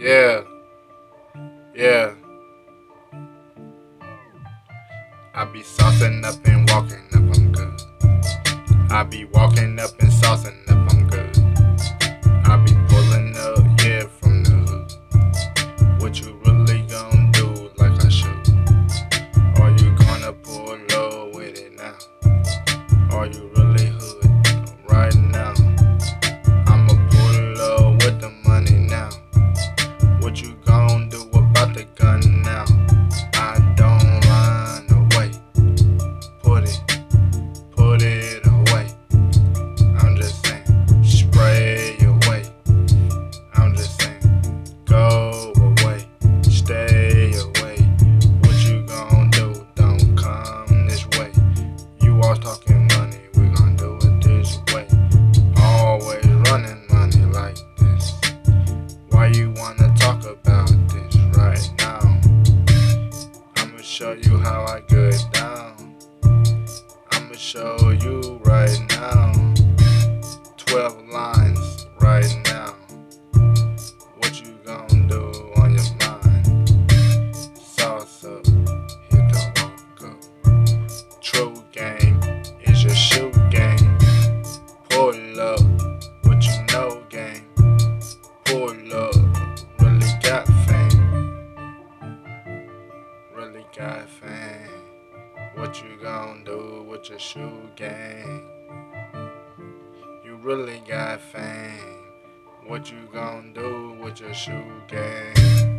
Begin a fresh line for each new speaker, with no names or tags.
Yeah. Yeah. I be saucing up and walking up, I'm good. I be walking up and saucing up, I'm good. I be pulling up, yeah, from the hood. What you really gonna do like I should? Are you gonna pull low with it now? Are you show you how I get down. I'ma show you right now. 12 lines right now. What you gonna do on your mind? Salsa, hit the walk up. True game is your shoot game. Pull up, what you know game. Pull up, got fame. What you gonna do with your shoe game? You really got fame. What you gonna do with your shoe game?